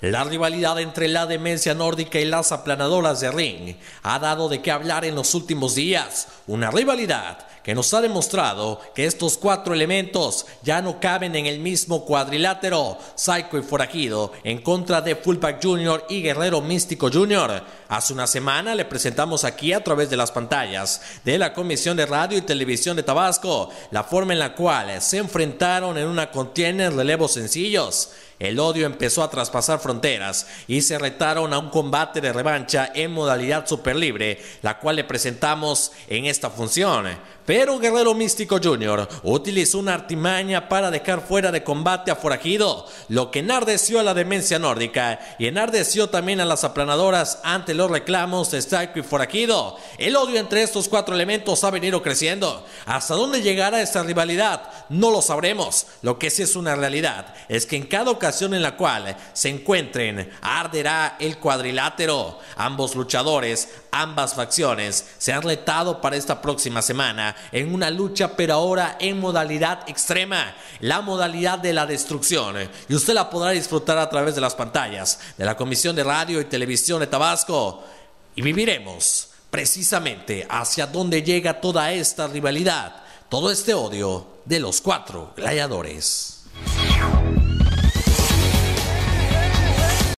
La rivalidad entre la demencia nórdica y las aplanadoras de ring ha dado de qué hablar en los últimos días. Una rivalidad que nos ha demostrado que estos cuatro elementos ya no caben en el mismo cuadrilátero, Psycho y Forajido, en contra de Fullback Jr. y Guerrero Místico Jr. Hace una semana le presentamos aquí a través de las pantallas de la Comisión de Radio y Televisión de Tabasco la forma en la cual se enfrentaron en una contienda en relevos sencillos. El odio empezó a traspasar fronteras y se retaron a un combate de revancha en modalidad super libre, la cual le presentamos en esta función. Pero Guerrero Místico Jr. utilizó una artimaña para dejar fuera de combate a Forajido, lo que enardeció a la demencia nórdica y enardeció también a las aplanadoras ante los reclamos de Psycho y Forajido. El odio entre estos cuatro elementos ha venido creciendo. ¿Hasta dónde llegará esta rivalidad? No lo sabremos. Lo que sí es una realidad es que en cada ocasión en la cual se encuentren arderá el cuadrilátero. Ambos luchadores, ambas facciones se han retado para esta próxima semana en una lucha pero ahora en modalidad extrema, la modalidad de la destrucción. Y usted la podrá disfrutar a través de las pantallas de la Comisión de Radio y Televisión de Tabasco. Y viviremos precisamente hacia dónde llega toda esta rivalidad, todo este odio de los cuatro gladiadores.